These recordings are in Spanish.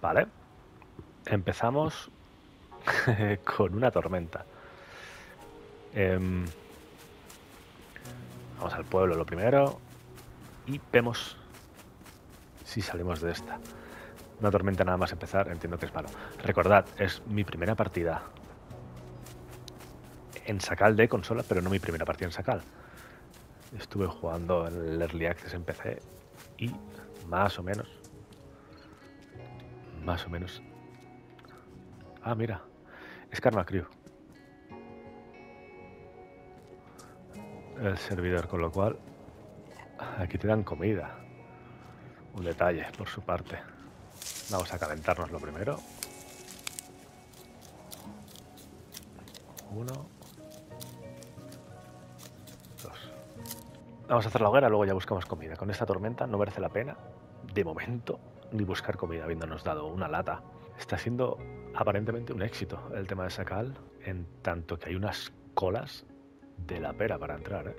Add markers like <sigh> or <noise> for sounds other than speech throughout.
Vale. Empezamos <laughs> con una tormenta. Em, vamos al pueblo lo primero y vemos si salimos de esta. Una tormenta nada más empezar, entiendo que es malo. Recordad, es mi primera partida en Sacal de consola, pero no mi primera partida en Sacal. Estuve jugando en el Early Access en PC y más o menos, más o menos. Ah, mira, es Karma Crew. El servidor, con lo cual aquí te dan comida. Un detalle por su parte. Vamos a calentarnos lo primero. Uno. Vamos a hacer la hoguera, luego ya buscamos comida. Con esta tormenta no merece la pena, de momento, ni buscar comida, habiéndonos dado una lata. Está siendo aparentemente un éxito el tema de Sacal, en tanto que hay unas colas de la pera para entrar, ¿eh?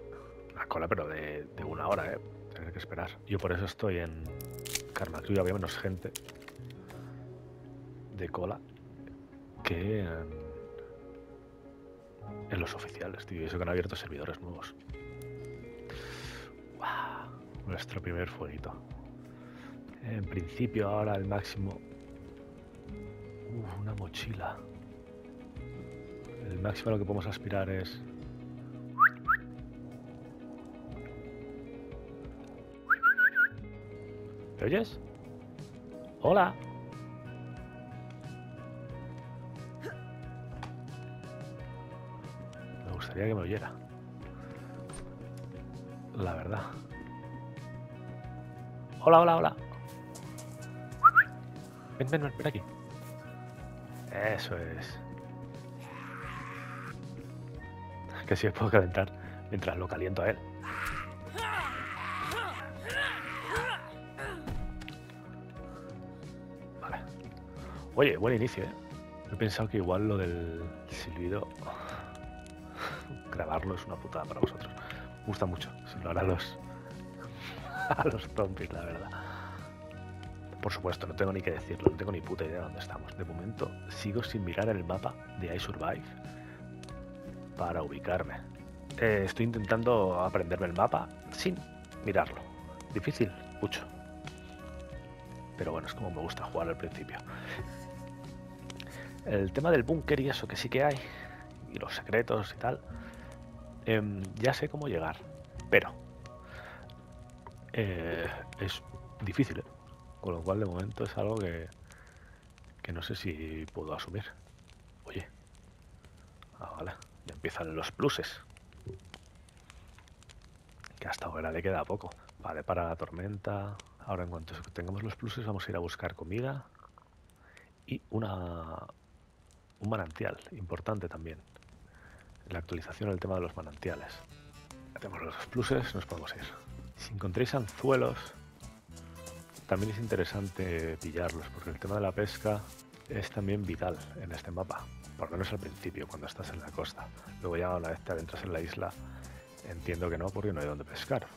Una cola, pero de, una hora, ¿eh? Tener que esperar. Yo por eso estoy en Karma Crew, había menos gente de cola que en, en los oficiales, tío. Y eso que han abierto servidores nuevos. Nuestro primer fueguito. En principio ahora el máximo... una mochila. El máximo a lo que podemos aspirar es... ¿Me oyes? Hola. Me gustaría que me oyera. La verdad. Hola, hola, hola. Ven, ven, ven, ven aquí. Eso es. Que si puedo calentar mientras lo caliento a él. Vale. Oye, buen inicio, ¿eh? He pensado que igual lo del silbido... Grabarlo es una putada para vosotros. Me gusta mucho. Si lo hará los, <laughs> a los zombies, la verdad. Por supuesto, no tengo ni que decirlo, no tengo ni puta idea de dónde estamos. De momento, sigo sin mirar el mapa de iSurvive para ubicarme. Eh, estoy intentando aprenderme el mapa sin mirarlo. Difícil, mucho. Pero bueno, es como me gusta jugar al principio. El tema del búnker y eso que sí que hay, y los secretos y tal, em, ya sé cómo llegar. Pero eh, es difícil, ¿eh? Con lo cual de momento es algo que, que no sé si puedo asumir. Oye, ah, vale, ya empiezan los pluses. Que hasta ahora le queda poco. Vale, para la tormenta. Ahora en cuanto tengamos los pluses vamos a ir a buscar comida y una un manantial importante también. la actualización el tema de los manantiales. Ya tenemos los pluses, nos podemos ir. Si encontréis anzuelos, también es interesante pillarlos, porque el tema de la pesca es también vital en este mapa, por lo menos al principio, cuando estás en la costa. Luego ya una vez te adentras en la isla, entiendo que no, porque no hay donde pescar.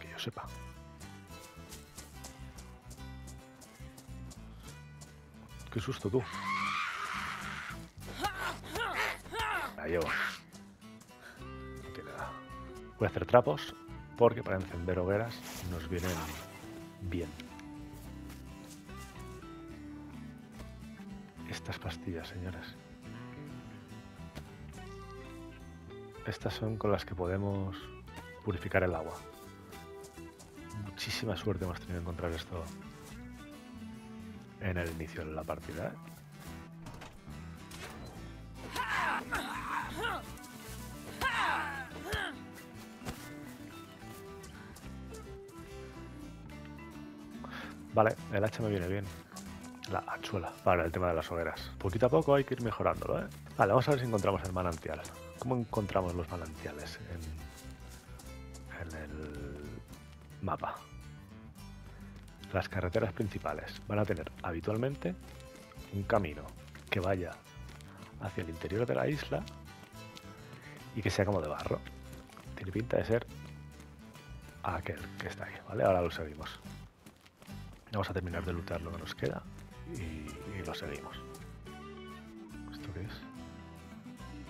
Que yo sepa. Qué susto tú. La llevo. No tiene nada. Voy a hacer trapos porque para encender hogueras nos vienen bien. Estas pastillas, señores. Estas son con las que podemos purificar el agua. Muchísima suerte hemos tenido encontrar esto en el inicio de la partida. Vale, el hacha me viene bien. La hachuela para el tema de las hogueras. Poquito a poco hay que ir mejorándolo, ¿eh? Vale, vamos a ver si encontramos el manantial. ¿Cómo encontramos los manantiales en, en el mapa? Las carreteras principales van a tener habitualmente un camino que vaya hacia el interior de la isla y que sea como de barro. Tiene pinta de ser aquel que está ahí, ¿vale? Ahora lo seguimos. Vamos a terminar de lootear lo que nos queda y, lo seguimos. ¿Esto qué es?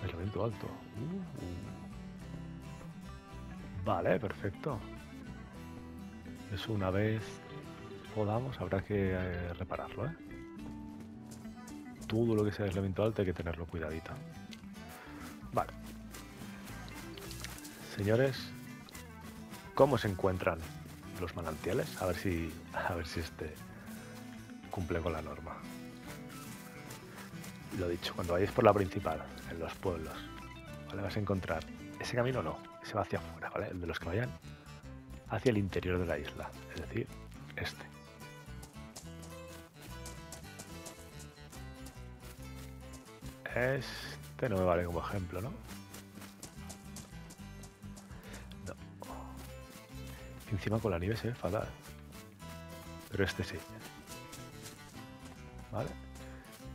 Elemento alto. Uh. Vale, perfecto. Eso una vez podamos, habrá que eh, repararlo, ¿eh? Todo lo que sea elemento alto hay que tenerlo cuidadito. Vale. Señores, ¿cómo se encuentran los manantiales? A ver si, a ver si este cumple con la norma. Lo dicho, cuando vayáis por la principal, en los pueblos, ¿vale? vas a encontrar ese camino no, ese va hacia afuera, ¿vale? El de los que vayan hacia el interior de la isla, es decir, este. Este no me vale como ejemplo. No. Encima con la nieve se ve fatal. Pero este sí. ¿Vale?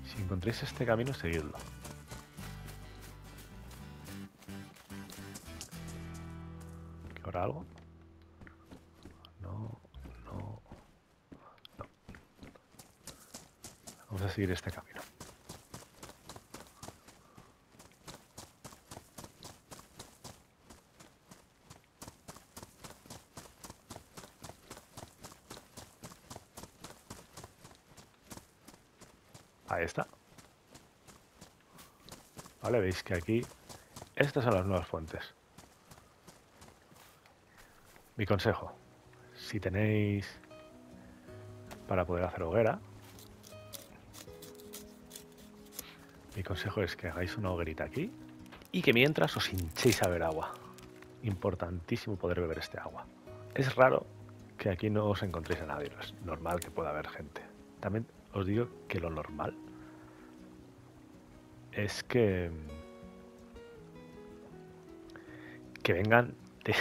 Si encontréis este camino, seguidlo. ¿Que habrá algo? No, no, no. Vamos a seguir este camino. Ahí está. Vale, veis que aquí estas son las nuevas fuentes. Mi consejo, si tenéis para poder hacer hoguera, mi consejo es que hagáis una hoguerita aquí y que mientras os hinchéis a ver agua. Importantísimo poder beber este agua. Es raro que aquí no os encontréis a nadie, es normal que pueda haber gente. También os digo que lo normal es que que vengan de,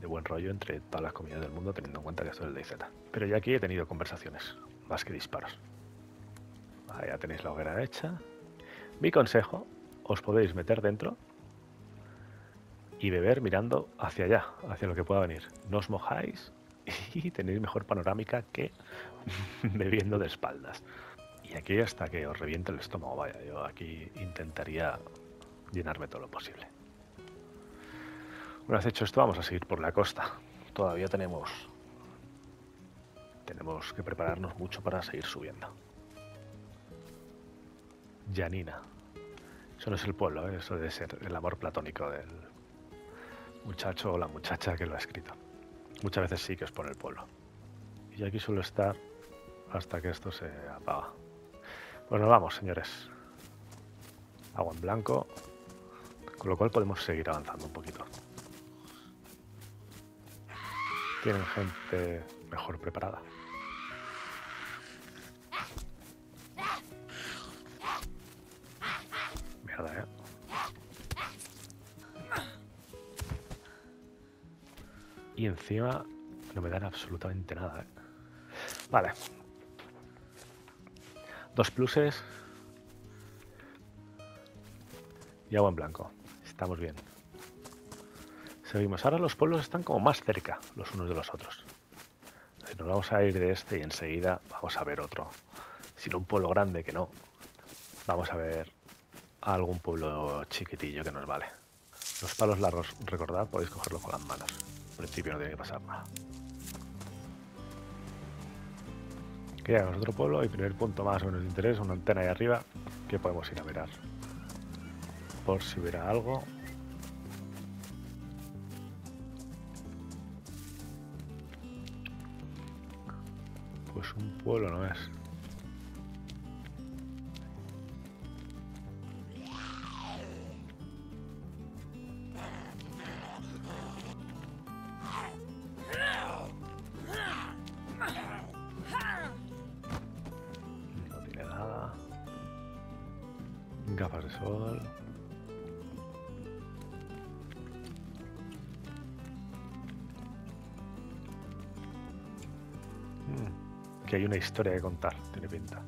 de buen rollo entre todas las comunidades del mundo, teniendo en cuenta que esto es el DayZ. Pero ya aquí he tenido conversaciones, más que disparos. Ahí ya tenéis la hoguera hecha. Mi consejo, os podéis meter dentro y beber mirando hacia allá, hacia lo que pueda venir. No os mojáis y <laughs> tenéis mejor panorámica que <laughs> bebiendo de espaldas. Y aquí hasta que os reviente el estómago, vaya, yo aquí intentaría llenarme todo lo posible. Una vez hecho esto, vamos a seguir por la costa. Todavía tenemos tenemos que prepararnos mucho para seguir subiendo. Janina. Eso no es el pueblo, ¿eh? eso debe ser el amor platónico del muchacho o la muchacha que lo ha escrito. Muchas veces sí que es por el pueblo. Y aquí suelo estar hasta que esto se apaga. Nos vamos, señores. Agua en blanco. Con lo cual podemos seguir avanzando un poquito. Tienen gente mejor preparada. Mierda, ¿eh? Y encima no me dan absolutamente nada, ¿eh? Vale. Dos pluses. Y agua en blanco. Estamos bien. Seguimos. Ahora los pueblos están como más cerca los unos de los otros. Nos vamos a ir de este y enseguida vamos a ver otro. Si no un pueblo grande, que no. Vamos a ver algún pueblo chiquitillo que nos vale. Los palos largos, recordad, podéis cogerlos con las manos. En principio no tiene que pasar nada. Que llegamos a otro pueblo y primer punto más o menos de interés, una antena ahí arriba que podemos ir a mirar. Por si hubiera algo. Pues un pueblo no es. Una historia que contar, tiene pinta.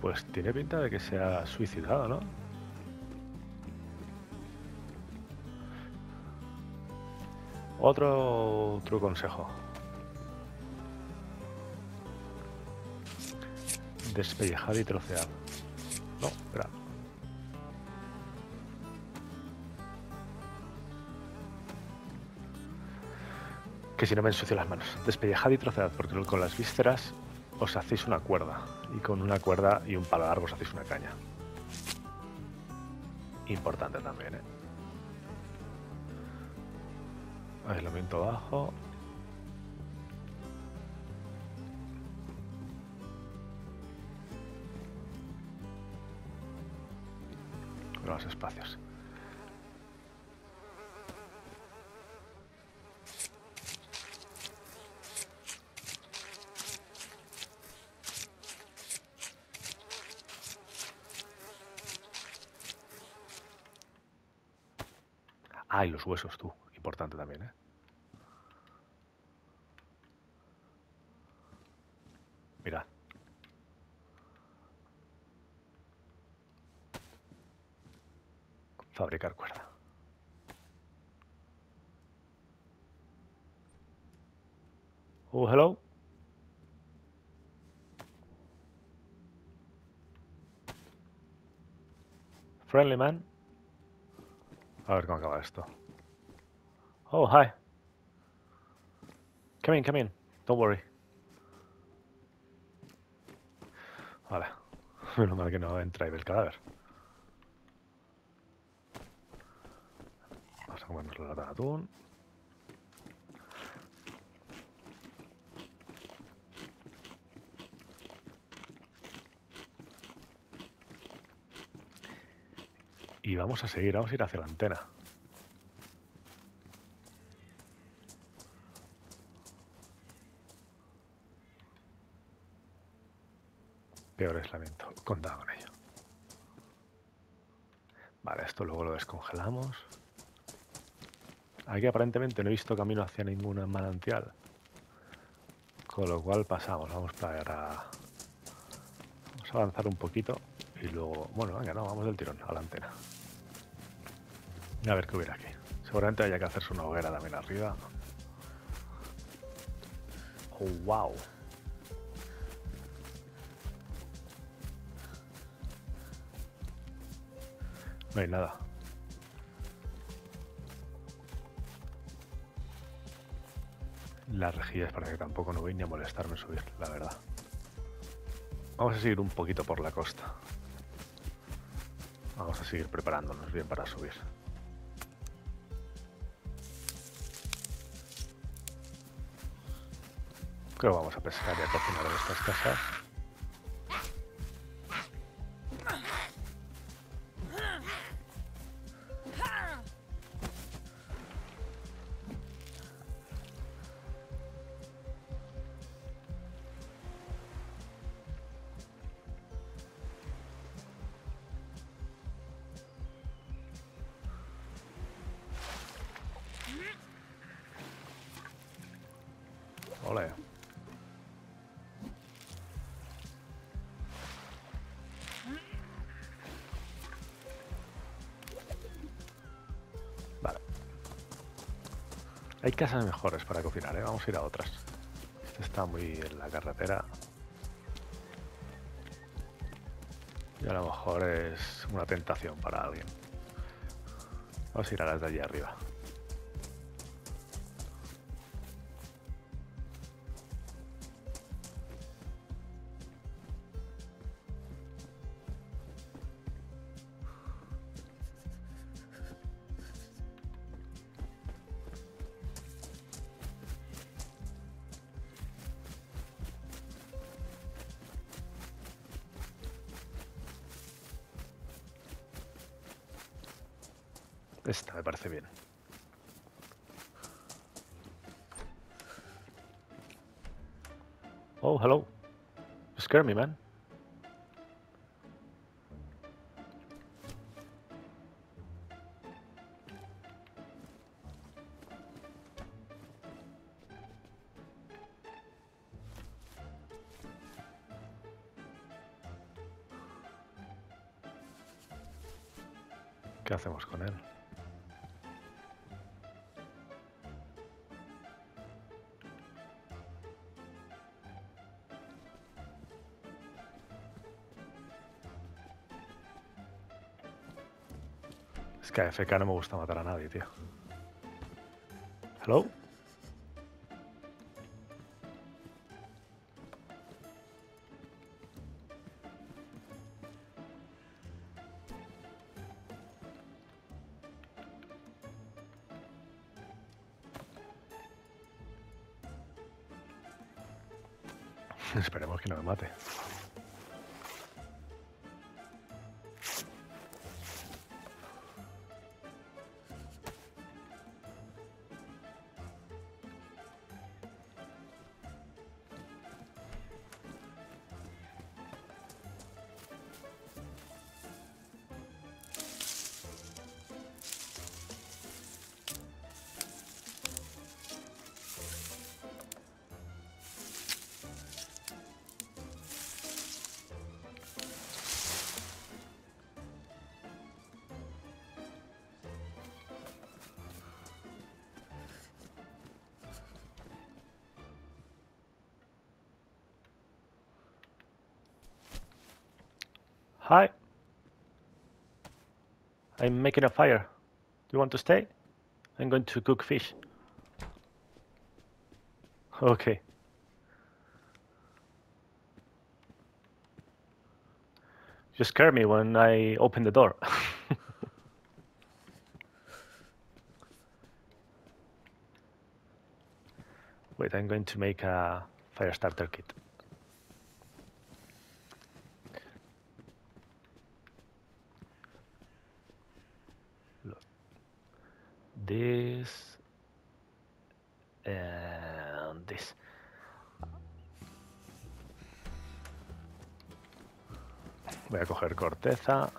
Pues tiene pinta de que se ha suicidado, ¿no? Otro, otro consejo. Despellejar y trocear. Que si no me ensucio las manos. Despellejad y trocead, porque con las vísceras os hacéis una cuerda. Y con una cuerda y un palo largo os hacéis una caña. Importante también, ¿eh? Aislamiento bajo. Los espacios. Ah, los huesos, tú. Importante también, ¿eh? Mira. Fabricar cuerda. Oh, hello. Friendly man. A ver cómo acaba esto. Oh, hi. Come in, come in. Don't worry. Vale. <laughs> Menos mal que no entra ahí del cadáver. Vamos a comernos la lata de. Y vamos a seguir, vamos a ir hacia la antena. Peor aislamiento, contado con ello. Vale, esto luego lo descongelamos. Aquí aparentemente no he visto camino hacia ningún manantial. Con lo cual pasamos, vamos para... Vamos a avanzar un poquito y luego... Bueno, venga, no, vamos del tirón a la antena. A ver qué hubiera aquí. Seguramente haya que hacerse una hoguera también arriba. Oh, wow. No hay nada. Las rejillas para que tampoco no voy ni a molestarme subir, la verdad. Vamos a seguir un poquito por la costa. Vamos a seguir preparándonos bien para subir. Creo que vamos a pescar y a cocinar en estas casas. Hay casas mejores para cocinar, ¿eh? Vamos a ir a otras. Esta está muy en la carretera. Y a lo mejor es una tentación para alguien. Vamos a ir a las de allí arriba. Esta me parece bien. Oh, hello. You scare me, man. ¿Qué hacemos con él? Que a FK no me gusta matar a nadie, tío. Hello? <laughs> Esperemos que no me mate. Hi. I'm making a fire. Do you want to stay? I'm going to cook fish. Okay. You scare me when I open the door. <laughs> Wait, I'm going to make a fire starter kit. This and this. Voy a coger corteza.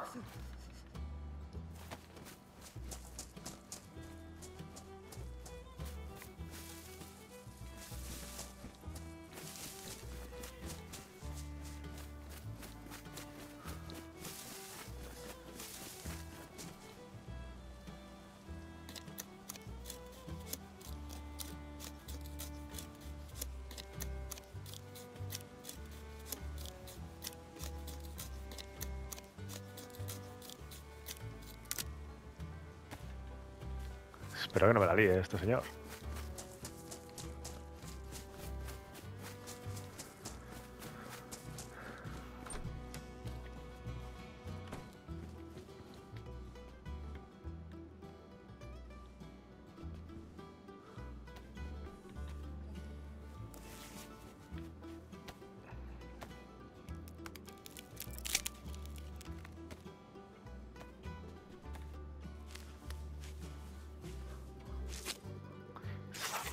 Espero que no me la líe este señor.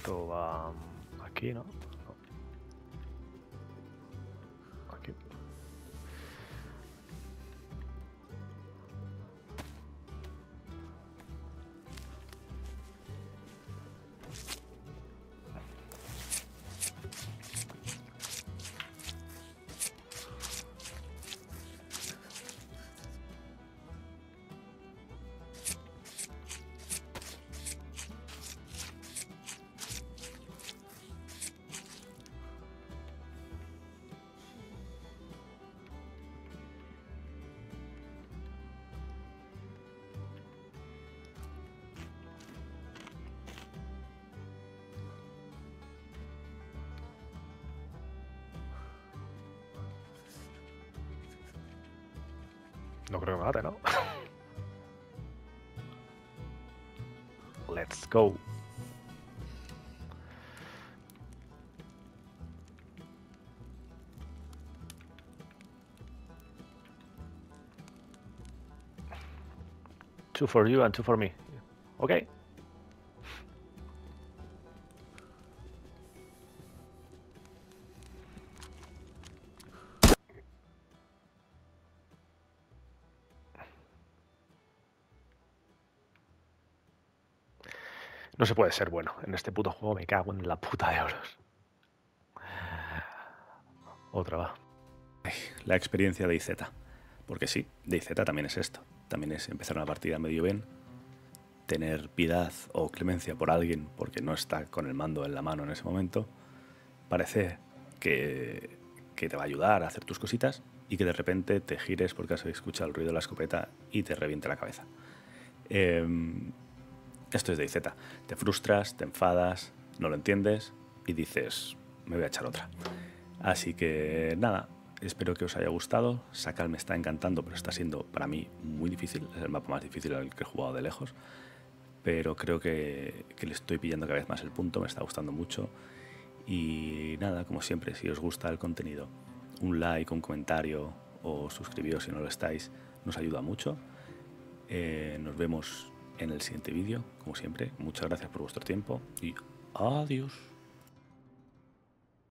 Esto va aquí, ¿no? No. No creo que me mate, ¿no? Let's go. Two for you and two for me. Okay. No se puede ser bueno. En este puto juego me cago en la puta de oros. Otra va. La experiencia de IZ. Porque sí, de IZ también es esto. también es empezar una partida medio bien, tener piedad o clemencia por alguien porque no está con el mando en la mano en ese momento, parece que, que te va a ayudar a hacer tus cositas y que de repente te gires porque has escuchado el ruido de la escopeta y te reviente la cabeza. Em, esto es de IZ. Te frustras, te enfadas, no lo entiendes y dices, me voy a echar otra. Así que nada, espero que os haya gustado. Sacal me está encantando, pero está siendo para mí muy difícil. Es el mapa más difícil al que he jugado de lejos. Pero creo que, que le estoy pillando cada vez más el punto, me está gustando mucho. Y nada, como siempre, si os gusta el contenido, un like, un comentario o suscribiros si no lo estáis, nos ayuda mucho. Eh, nos vemos en el siguiente vídeo, como siempre. Muchas gracias por vuestro tiempo y adiós.